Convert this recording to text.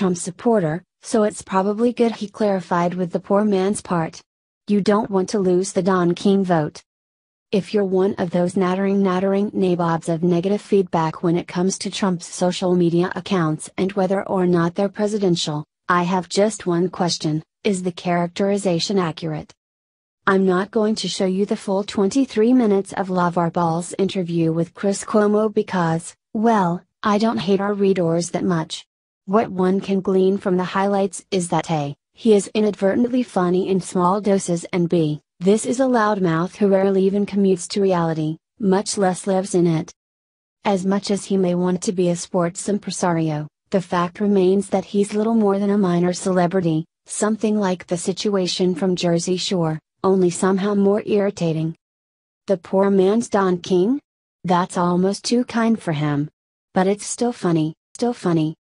Trump supporter, so it's probably good he clarified with the poor man's part. You don't want to lose the Don King vote. If you're one of those nattering nattering nabobs of negative feedback when it comes to Trump's social media accounts and whether or not they're presidential, I have just one question is the characterization accurate? I'm not going to show you the full 23 minutes of LaVar Ball's interview with Chris Cuomo because, well, I don't hate our readers that much. What one can glean from the highlights is that A, he is inadvertently funny in small doses and B, this is a loudmouth who rarely even commutes to reality, much less lives in it. As much as he may want to be a sports impresario, the fact remains that he's little more than a minor celebrity, something like the situation from Jersey Shore, only somehow more irritating. The poor man's Don King? That's almost too kind for him. But it's still funny, still funny.